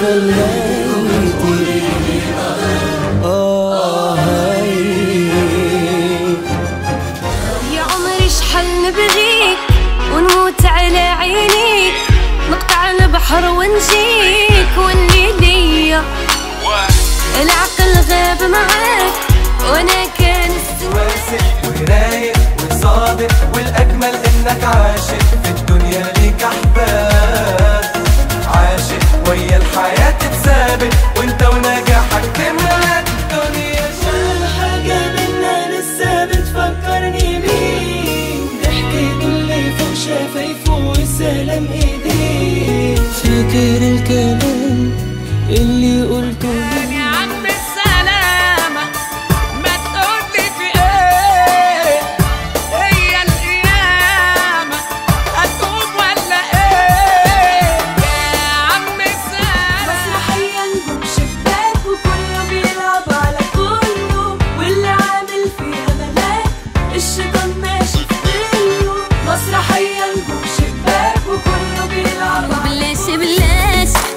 خليتي آه يا عمري شحال نبغيك ونموت على عينيك نقطع البحر ونجيك وني ليا. العقل غاب معاك وأنا كان واسع ورايق وصادق والأجمل إنك عاشق في الدنيا. الحياة تتسابق وانت ونجاحك تملى الدنيا. عشان حاجة منا لسه بتفكرني بيه ضحكة اللي فوق شفايفه وسلام ايديه فاكر الكلام اللي قلته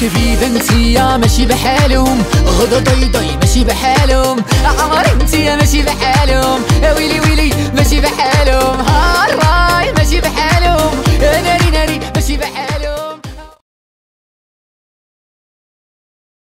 كبيب انتيا ماشي بحالهم. غدا ضي ضي ماشي بحالهم. عمر انتيا ماشي بحالهم. ويلي ويلي